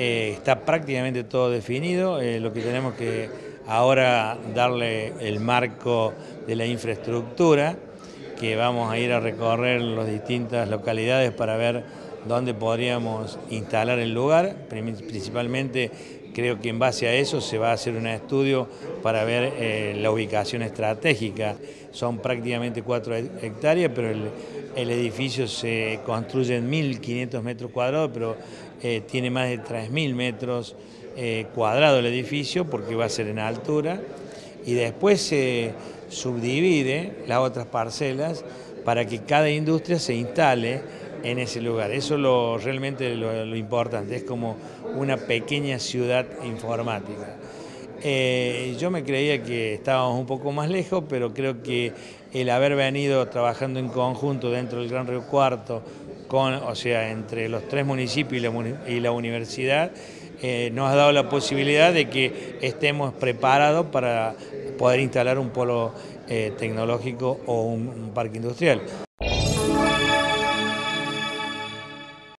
Eh, está prácticamente todo definido, eh, lo que tenemos que ahora darle el marco de la infraestructura, que vamos a ir a recorrer las distintas localidades para ver dónde podríamos instalar el lugar, principalmente creo que en base a eso se va a hacer un estudio para ver eh, la ubicación estratégica. Son prácticamente cuatro hectáreas, pero el, edificio se construye en 1.500 metros cuadrados, pero eh, tiene más de 3.000 metros eh, cuadrados el edificio porque va a ser en altura y después se subdivide las otras parcelas para que cada industria se instale en ese lugar. Eso es lo, realmente lo, importante, es como una pequeña ciudad informática. Eh, yo me creía que estábamos un poco más lejos, pero creo que el haber venido trabajando en conjunto dentro del Gran Río Cuarto, con, o sea, entre los tres municipios y la, universidad, eh, nos ha dado la posibilidad de que estemos preparados para poder instalar un polo eh, tecnológico o un parque industrial.